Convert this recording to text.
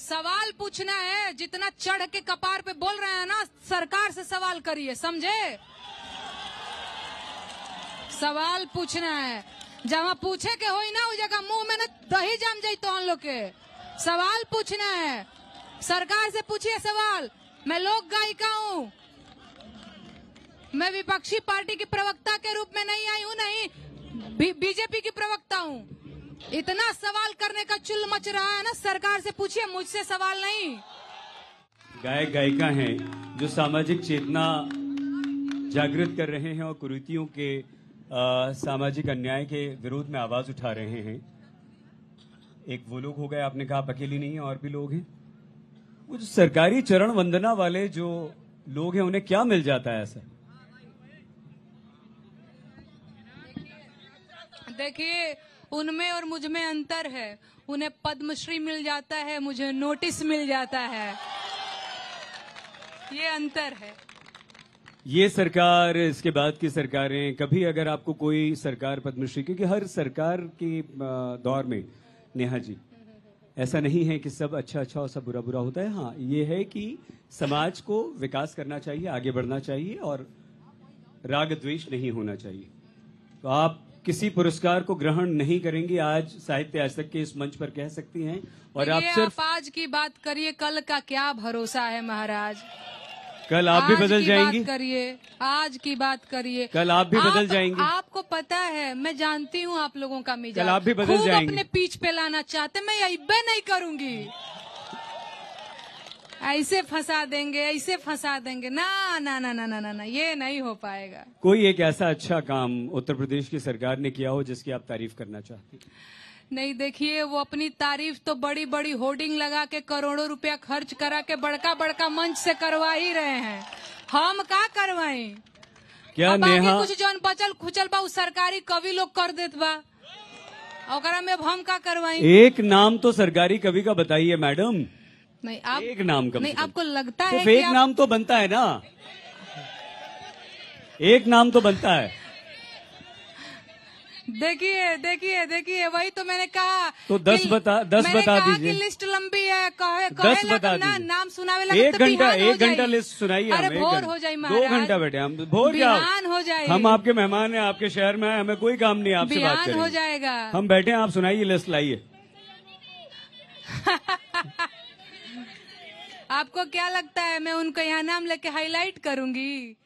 सवाल पूछना है, जितना चढ़ के कपार पे बोल रहे हैं ना, सरकार से सवाल करिए, समझे? सवाल पूछना है। जहाँ पूछे के हो ना, उस जगह मुँह में ना दही जम जाई तो हम लोग के। सवाल पूछना है। सरकार से पूछिए सवाल। मैं लोक गायिका हूँ। मैं विपक्षी पार्टी की प्रवक्ता के रूप में नहीं आई हूँ, नहीं बीजेपी की प्रवक्ता हूँ। इतना सवाल करने का चुल मच रहा है ना सरकार से पूछिए मुझसे सवाल नहीं। गायक गायिका हैं जो सामाजिक चेतना जागृत कर रहे हैं और कुरीतियों के अ, सामाजिक अन्याय के विरोध में आवाज़ उठा रहे हैं। एक वो लोग हो गए आपने कहा आप अकेली नहीं है और भी लोग हैं। वो जो सरकारी चरण वंदना वाले जो लोग हैं उन्हें क्या मिल जाता है ऐसा? देखिए उनमें और मुझमें अंतर है। उन्हें पद्मश्री मिल जाता है, मुझे नोटिस मिल जाता है। ये अंतर है। ये सरकार, इसके बाद की सरकारें, कभी अगर आपको कोई सरकार पद्मश्री, क्योंकि हर सरकार के दौर में, नेहा जी, ऐसा नहीं है कि सब अच्छा अच्छा और सब बुरा बुरा होता है। हाँ ये है कि समाज को विकास करना चाहिए, आगे बढ़ना चाहिए और राग द्वेष नहीं होना चाहिए। तो आप किसी पुरस्कार को ग्रहण नहीं करेंगे आज साहित्य आज तक के इस मंच पर कह सकती हैं। और आप सिर्फ़ आप आज की बात करिए कल का क्या भरोसा है महाराज? कल आप भी बदल जाएँगी। करिए आज की बात करिए। कल आप भी बदल जाएँगी। आपको पता है मैं जानती हूँ आप लोगों का मिजाज कल आप भी बदल जाएँगी। अपने पीछ पे लाना चाहते मैं अबे नहीं करूँगी। ऐसे फंसा देंगे ऐसे फंसा देंगे। ना ना ना ना ना ना ना ये नहीं हो पाएगा। कोई एक ऐसा अच्छा काम उत्तर प्रदेश की सरकार ने किया हो जिसकी आप तारीफ़ करना चाहती नहीं देखिए वो अपनी तारीफ़ तो बड़ी बड़ी होर्डिंग लगा के करोड़ों रुपया खर्च करा के बड़का बड़का मंच से करवा ही रहे हैं। हम का करवाई क्या नेहा कुछ जौन बचल खुचल बा सरकारी कवि लोग कर देत बा। में अब हम का करवाई एक नाम तो सरकारी कवि का बताइए मैडम। नहीं आप एक नाम कम नहीं आपको लगता है कि एक आप, नाम तो बनता है ना। एक नाम तो बनता है। देखिए देखिए देखिए वही तो मैंने कहा तो दस बता- दस मैंने बता कहा दीजिए। कि लिस्ट लंबी है कहे दस कहे बता ना नाम सुनावे लगा एक तो घंटा एक घंटा लिस्ट सुनाइए अरे भोर हो जाए दो घंटा बैठे हम भोर बिहान हो जाए हम आपके मेहमान हैं आपके शहर में आए हमें कोई काम नहीं आपसे बात हो जाएगा। हम बैठे हैं आप सुनाइए लिस्ट लाइए। आपको क्या लगता है? मैं उनका यहाँ नाम लेके हाईलाइट करूँगी।